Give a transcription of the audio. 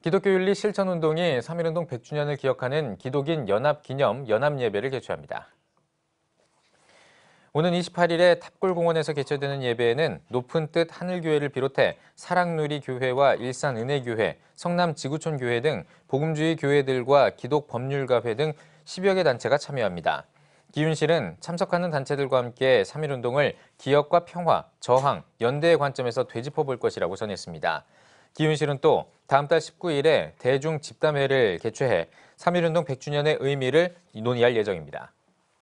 기독교 윤리 실천운동이 3.1운동 100주년을 기억하는 기독인 연합기념 연합예배를 개최합니다. 오는 28일에 탑골공원에서 개최되는 예배에는 높은 뜻 하늘교회를 비롯해 사랑누리교회와 일산은혜교회, 성남지구촌교회 등 복음주의 교회들과 기독법률가회 등 10여 개 단체가 참여합니다. 기윤실은 참석하는 단체들과 함께 3.1운동을 기억과 평화, 저항, 연대의 관점에서 되짚어 볼 것이라고 전했습니다. 기윤실은 또 다음 달 19일에 대중 집담회를 개최해 3.1운동 100주년의 의미를 논의할 예정입니다.